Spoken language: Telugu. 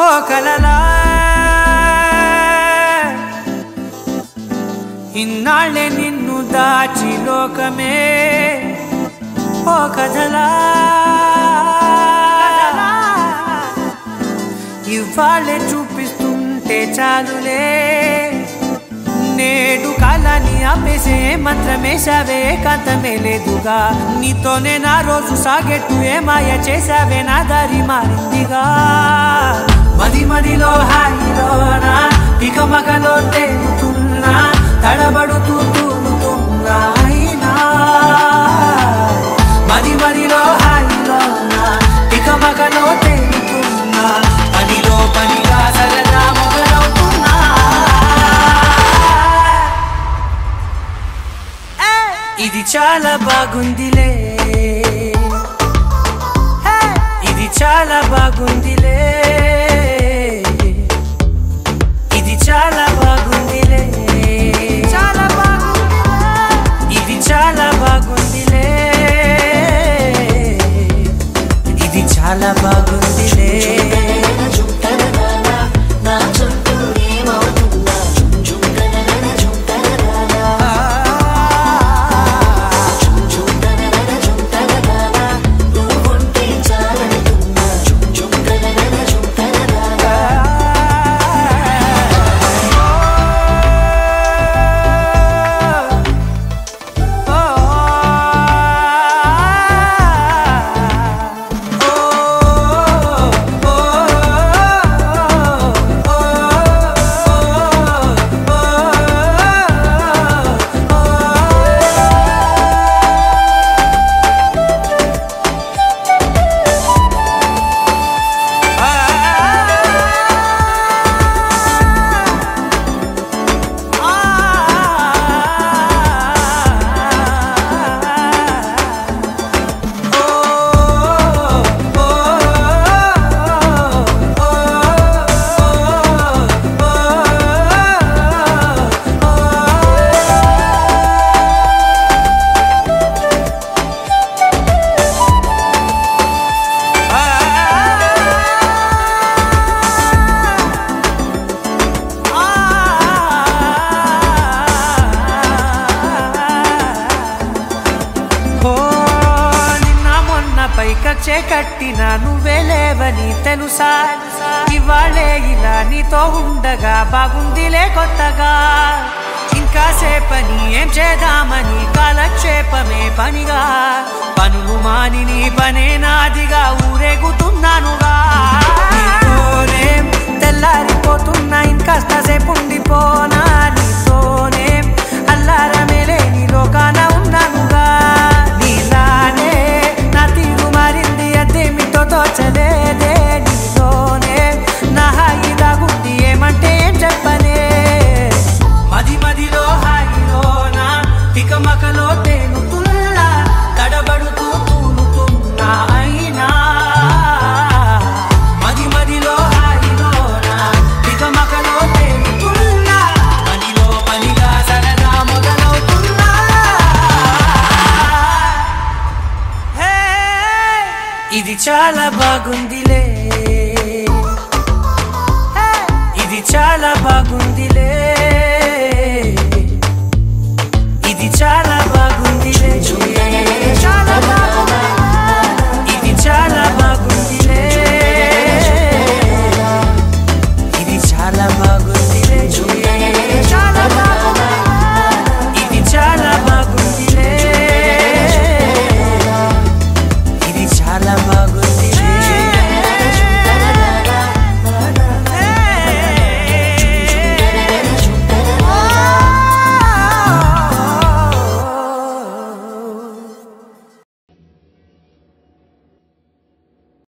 ఓ కలలా ఇన్నాళ్ళే నిన్ను దాచి లోకమే. ఓ కథలా. ఇవాళ్ళే చూపిస్తుంటే చాలులే. నేడు కాలాన్ని ఆపేసే మంత్రమేశావే కాంతమే లేదుగా. నీతోనే నా రోజు సాగెట్టు ఏ మాయ చేశావే నా దారి మారిందిగా. మది మదిలో హాయిలోనా ఇక మగలో తేలుతున్నా. చాలా బాగుందిలే. ఇది చాలా బాగుందిలే. ఇది చాలా బాగుందిలే. చాలా బాగుందిలే. ఇది చాలా బాగుందిలే. ఇది చాలా బాగుందిలే పైక చేకట్టిన నువ్వే లేవని తెలుసా? ఇవాళే ఇలా నీతో ఉండగా బాగుందిలే కొత్తగా. ఇంకా సేపని ఏం చేద్దామని కాలక్షేపమే పనిగా. పనులు మాని నీ పనే నాదిగా ఊరేగుతున్నానుగా. ఇది చాలా బాగుందిలే. ఇది చాలా బాగుంది.